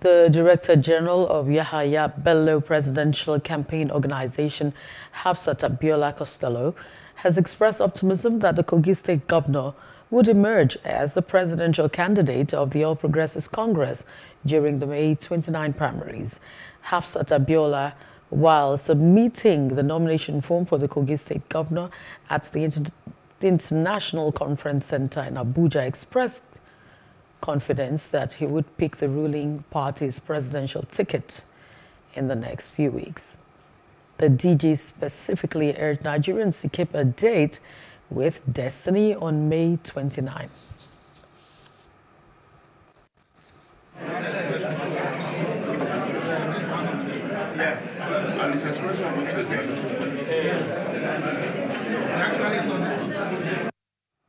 The Director General of Yahaya Bello Presidential Campaign Organization, Hafsat Abiola Costello, has expressed optimism that the Kogi State Governor would emerge as the presidential candidate of the All Progressives Congress during the May 29 primaries. Hafsat Abiola, while submitting the nomination form for the Kogi State Governor at the, Inter International Conference Center in Abuja, expressed confidence that he would pick the ruling party's presidential ticket in the next few weeks. The DG specifically urged Nigerians to keep a date with Destiny on May 29.